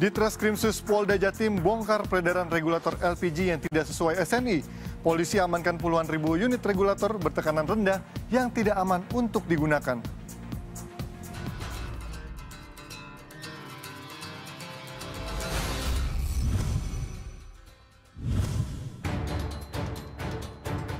Di Treskrimsus Polda Jatim bongkar peredaran regulator LPG yang tidak sesuai SNI. Polisi amankan puluhan ribu unit regulator bertekanan rendah yang tidak aman untuk digunakan.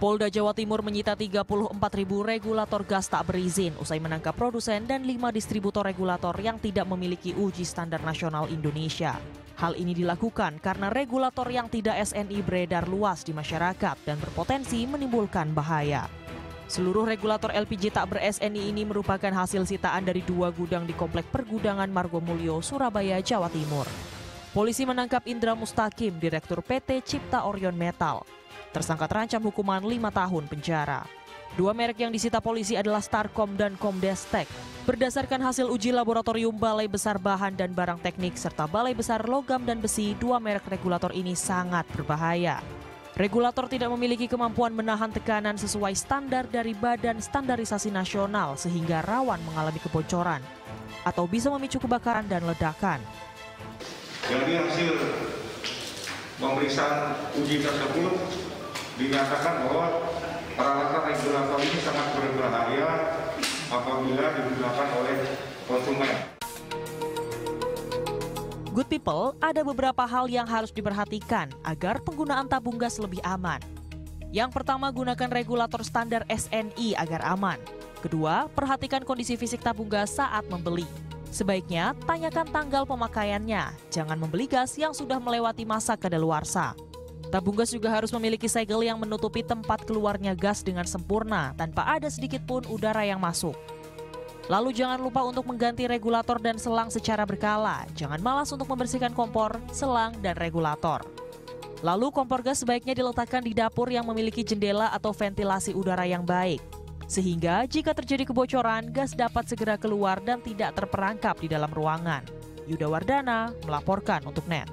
Polda Jawa Timur menyita 34 ribu regulator gas tak berizin usai menangkap produsen dan 5 distributor regulator yang tidak memiliki uji standar nasional Indonesia. Hal ini dilakukan karena regulator yang tidak SNI beredar luas di masyarakat dan berpotensi menimbulkan bahaya. Seluruh regulator LPG tak ber-SNI ini merupakan hasil sitaan dari dua gudang di Komplek Pergudangan Margomulyo, Surabaya, Jawa Timur. Polisi menangkap Indra Mustakim, Direktur PT Cipta Orion Metal. Tersangka terancam hukuman lima tahun penjara. Dua merek yang disita polisi adalah Starcom dan Comdestek. Berdasarkan hasil uji laboratorium Balai Besar Bahan dan Barang Teknik serta Balai Besar Logam dan Besi, dua merek regulator ini sangat berbahaya. Regulator tidak memiliki kemampuan menahan tekanan sesuai standar dari Badan Standarisasi Nasional sehingga rawan mengalami kebocoran atau bisa memicu kebakaran dan ledakan. Jadi hasil pemeriksaan uji tersebut dinyatakan bahwa peralatan regulator ini sangat berbahaya apabila digunakan oleh konsumen. Good people, ada beberapa hal yang harus diperhatikan agar penggunaan tabung gas lebih aman. Yang pertama, gunakan regulator standar SNI agar aman. Kedua, perhatikan kondisi fisik tabung gas saat membeli. Sebaiknya tanyakan tanggal pemakaiannya, jangan membeli gas yang sudah melewati masa kadaluarsa. Tabung gas juga harus memiliki segel yang menutupi tempat keluarnya gas dengan sempurna tanpa ada sedikit pun udara yang masuk. Lalu jangan lupa untuk mengganti regulator dan selang secara berkala. Jangan malas untuk membersihkan kompor, selang, dan regulator. Lalu kompor gas sebaiknya diletakkan di dapur yang memiliki jendela atau ventilasi udara yang baik. Sehingga jika terjadi kebocoran, gas dapat segera keluar dan tidak terperangkap di dalam ruangan. Yuda Wardana melaporkan untuk NET.